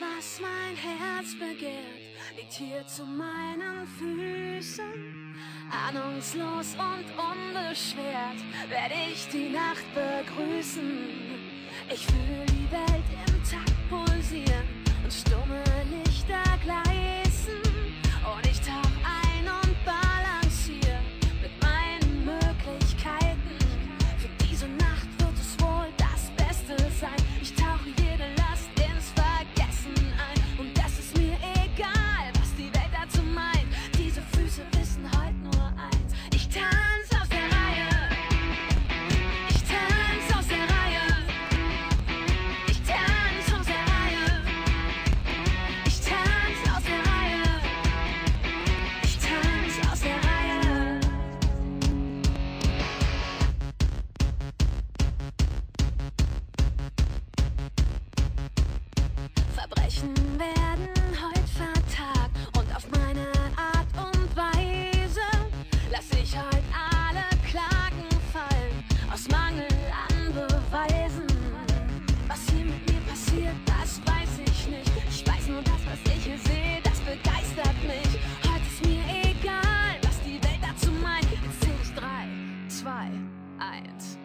Was mein Herz begehrt, liegt hier zu meinen Füßen. Ahnungslos und unbeschwert werde ich die Nacht begrüßen. Ich fühle die Welt im Takt pulsieren und stumme gleich Nur das, was ich hier sehe, das begeistert mich. Heute ist mir egal, was die Welt dazu meint. Jetzt zähl ich drei, zwei, eins.